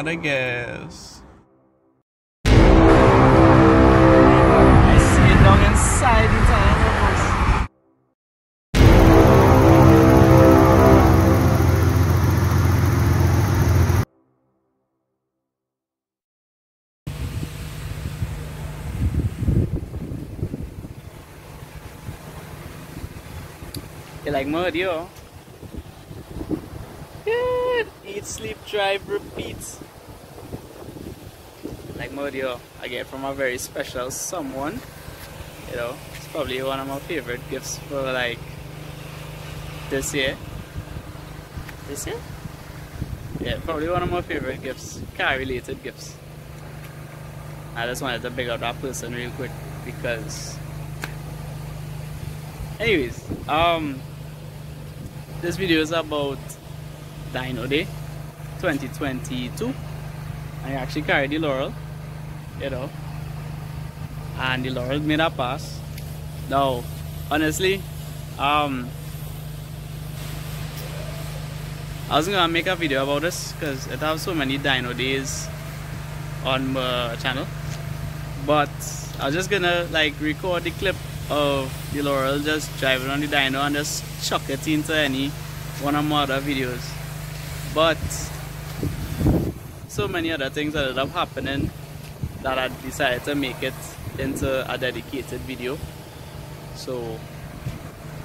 out of gas. I see it down inside the tank. You like mud, yo? Good. Eat, sleep, drive, repeat. Like mud, yo. I get from a very special someone. You know, it's probably one of my favorite gifts for like this year. This year? Yeah, probably one of my favorite gifts, car related gifts. I just wanted to big up that person real quick because anyways, um this video is about Dyno Day 2022. I actually carried the Laurel, you know, and the Laurel made a pass. Now, honestly, um, I was gonna make a video about this because it has so many Dyno Days on my channel, but I was just gonna like record the clip of the Laurel just driving on the dyno and just chuck it into any one of my other videos. But so many other things ended up happening that I decided to make it into a dedicated video. So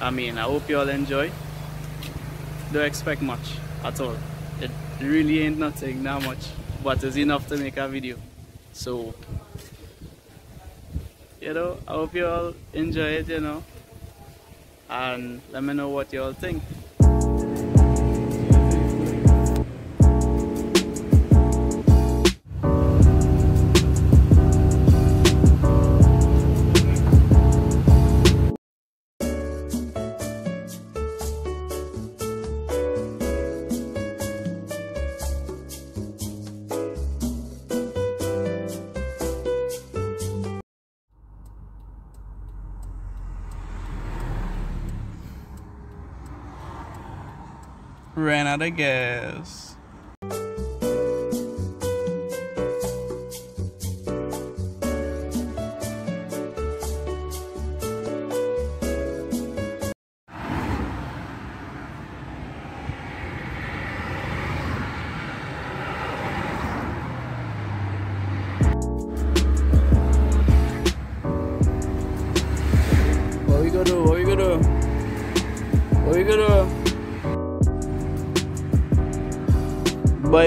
I mean I hope you all enjoy. Don't expect much at all. It really ain't nothing that much, but it's enough to make a video. So you know, I hope you all enjoy it, you know, and let me know what you all think. Out of gas.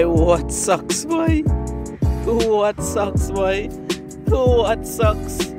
What sucks, boy? What sucks, boy? What sucks?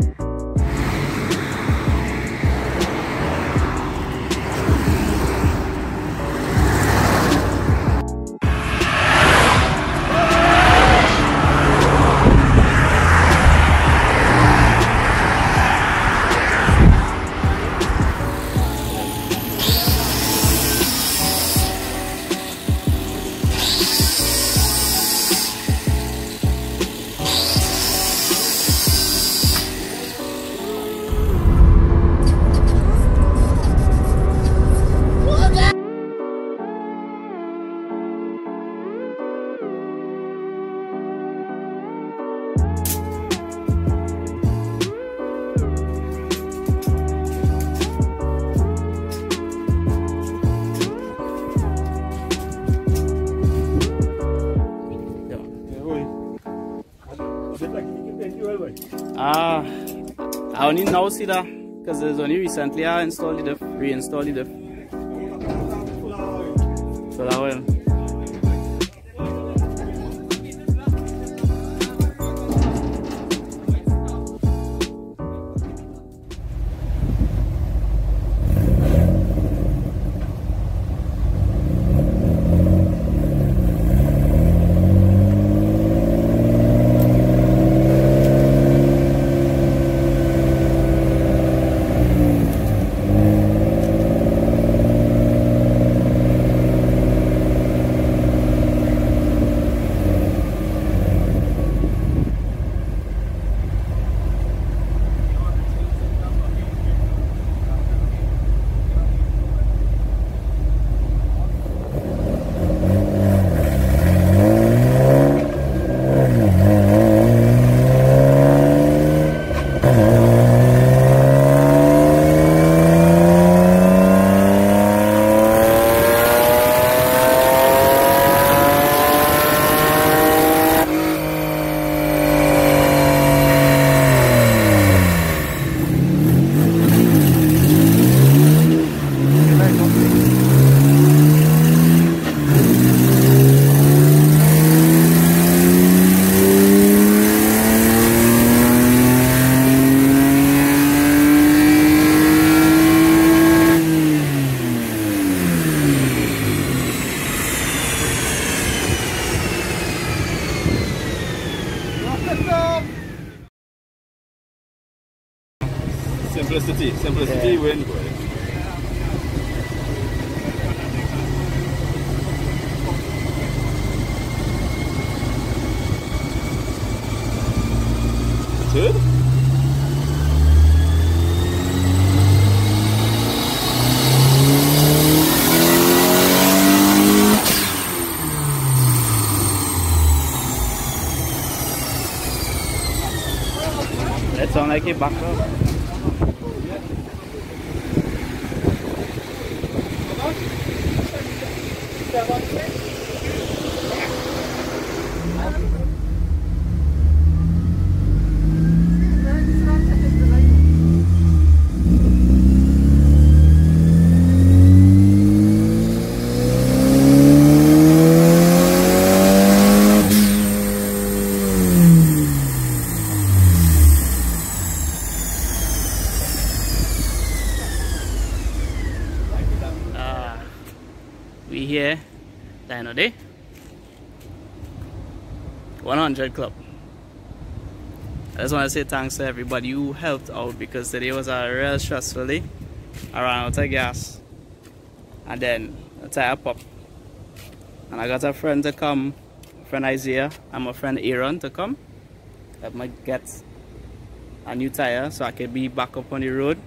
Only now see that because it's only recently I installed it reinstalled it diff. So. Simplicity, simplicity yeah. win, boy. Sound like a back up. Ah, here, Dyno Day. 100 Club. I just want to say thanks to everybody who helped out because today was a real stressful day. I ran out of gas. And then the tire popped. And I got a friend to come, friend Isaiah, and my friend Aaron to come. Help me get a new tire so I can be back up on the road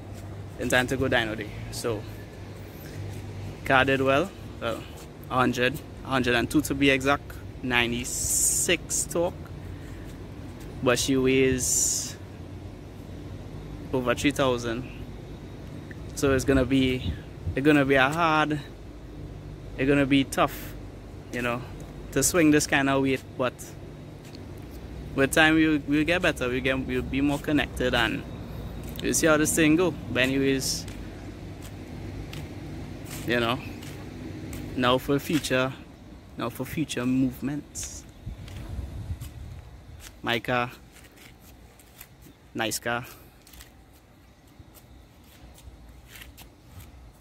in time to go Dyno Day. So car did well. Well, 100, 102 to be exact, 96 torque. But she weighs over 3,000. So it's gonna be, it's gonna be a hard, it's gonna be tough, you know, to swing this kind of weight. But with time, we'll, we'll get better. We'll get, we'll be more connected and we'll see how this thing go. But anyways, you know now for future now for future movements. My car nice car.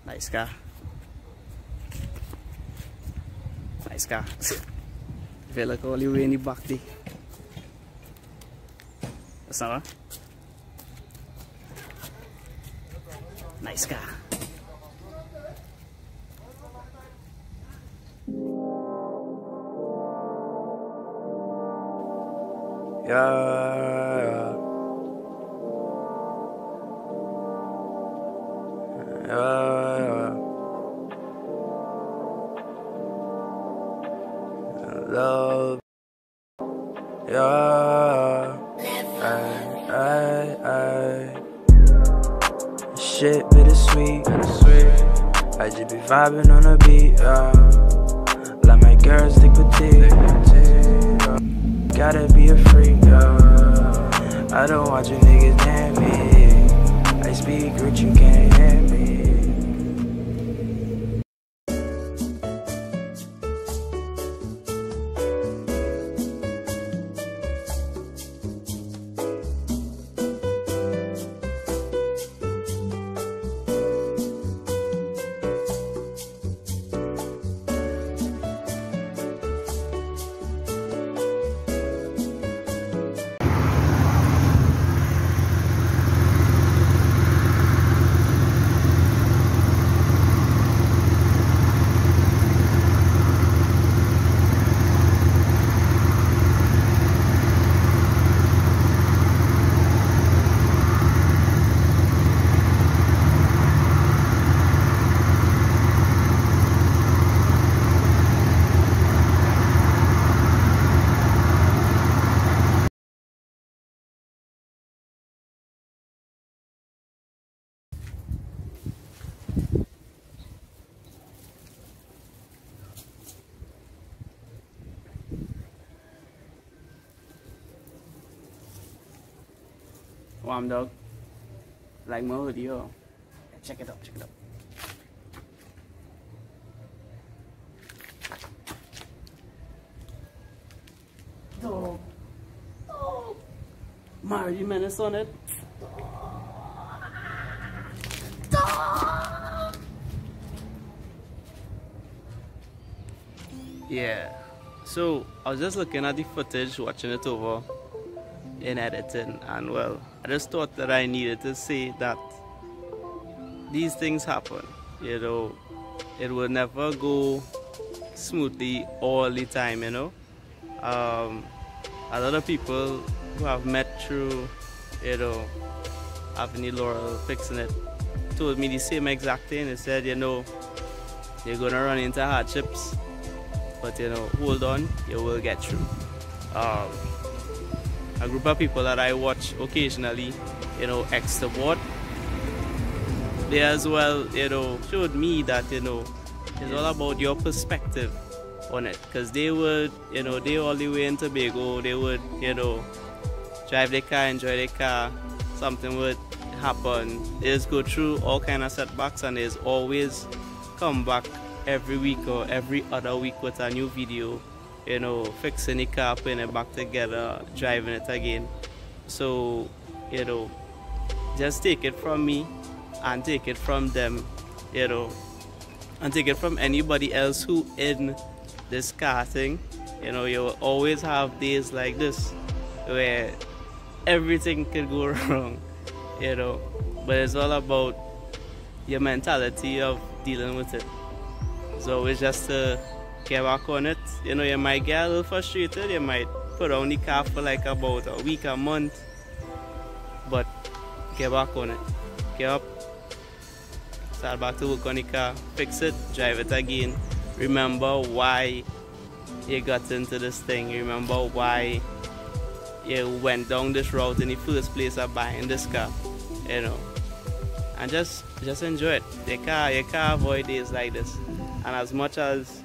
Nice car. Nice car. Like all the way in the back there that's not right? nice car Yeah. Yeah. Love. Yeah. Ay, ay, ay. Shit bittersweet, bittersweet. I just be vibing on the beat, yeah. Girls stick yeah. Gotta be a freak. I don't want you niggas near me. I speak rich, you can't hear me. Warm dog. Like my hoodie. Check it out, check it out. Dog. Dog. Mario Menace on it. Yeah. So I was just looking at the footage, watching it over in editing, and well, I just thought that I needed to say that these things happen. You know, it will never go smoothly all the time. You know, um, a lot of people who have met through, you know, Avenue Laurel fixing it, told me the same exact thing. They said, you know, you're gonna run into hardships, but you know, hold on, you will get through. Um, a group of people that I watch occasionally, you know, ex board, they as well, you know, showed me that, you know, it's all about your perspective on it. Because they would, you know, they all the way in Tobago, they would, you know, drive their car, enjoy their car, something would happen. They just go through all kind of setbacks and there's always come back every week or every other week with a new video, you know, fixing the car, putting it back together, driving it again. So, you know, just take it from me and take it from them, you know, and take it from anybody else who in this car thing. You know, you always have days like this where everything could go wrong, you know, but it's all about your mentality of dealing with it. So it's just to back on it. You know, you might get a little frustrated, you might put on the car for like about a week, a month, but get back on it. Get up, start back to work on the car, fix it, drive it again. Remember why you got into this thing. Remember why you went down this route in the first place of buying this car. You know. And just just enjoy it. You can't you can't avoid days like this. And as much as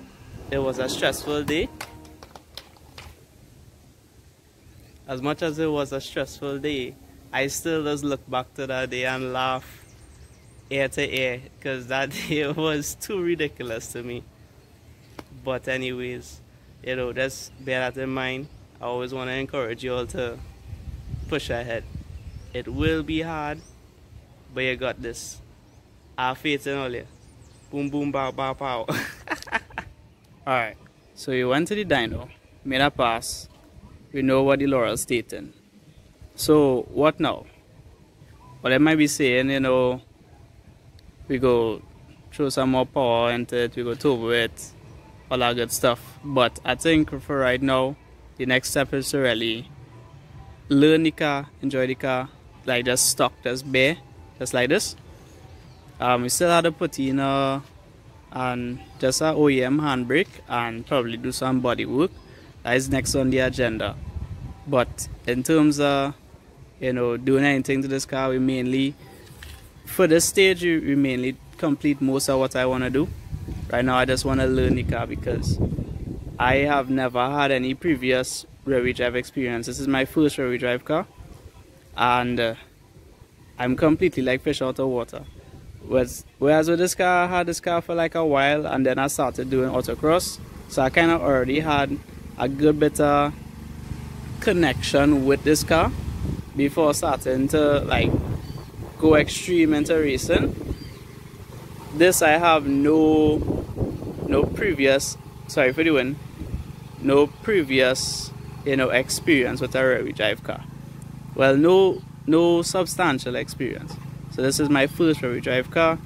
it was a stressful day, as much as it was a stressful day, I still just look back to that day and laugh ear to ear because that day was too ridiculous to me. But anyways, you know, just bear that in mind. I always want to encourage you all to push ahead. It will be hard, but you got this. Have faith in all you. Boom, boom, bow, bow, pow. Alright, so you went to the dyno, made a pass, we know what the Laurel stating. So, what now? Well, I might be saying, you know, we go throw some more power into it, we go turbo it, all that good stuff. But I think for right now, the next step is to really learn the car, enjoy the car, like just stock, just bare, just like this. Um, we still had to put in a and just a OEM handbrake and probably do some body work. That is next on the agenda. But in terms of you know doing anything to this car, we mainly for this stage we, mainly complete most of what I want to do. Right now I just want to learn the car because I have never had any previous rear drive experience. This is my first rear drive car and uh, I'm completely like fish out of water. Whereas, whereas with this car, I had this car for like a while and then I started doing autocross. So I kind of already had a good bit of connection with this car before starting to like go extreme into racing. This I have no no previous sorry for doing no previous you know experience with a rear drive car. Well no no substantial experience. So this is my first rear drive car,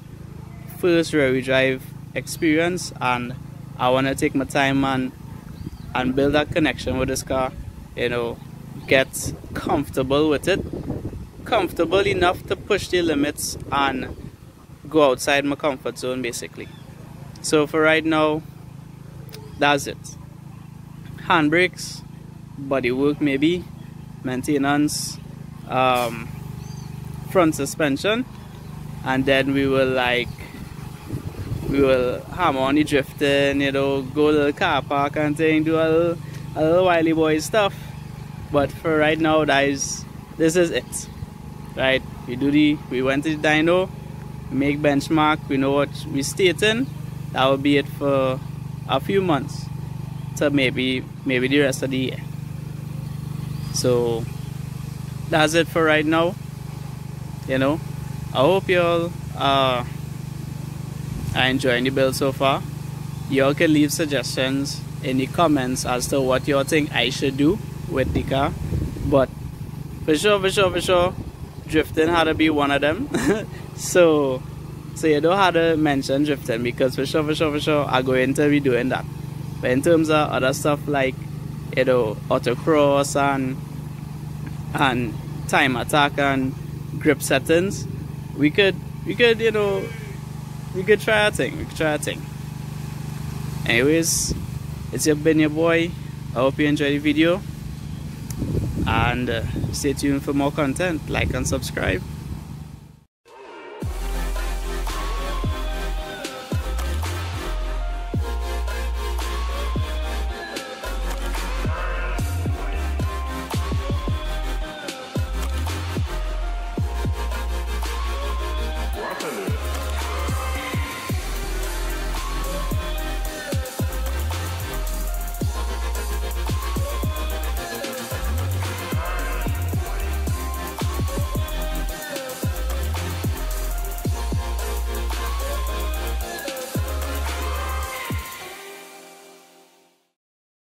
first rear drive experience and I wanna take my time and and build that connection with this car, you know, get comfortable with it. Comfortable enough to push the limits and go outside my comfort zone basically. So for right now, that's it. Handbrakes, body work maybe, maintenance, um, front suspension, and then we will like we will the drifting, you know, go to the car park and thing, do a little, a little wily boy stuff. But for right now, guys, this is it. Right? We do the, we went to the dyno, make benchmark, we know what we stating. That will be it for a few months to maybe maybe the rest of the year. So that's it for right now. You know, I hope you all uh, are enjoying the build so far. Y'all can leave suggestions in the comments as to what you think I should do with the car. But for sure, for sure, for sure, drifting had to be one of them. so So you don't have to mention drifting because for sure, for sure, for sure, I'm going to be doing that. But in terms of other stuff like, you know, autocross and and time attack and grip settings, we could we could you know we could try a thing. We could try a thing. Anyways, it's your been your boy. I hope you enjoyed the video and uh, stay tuned for more content. Like and subscribe.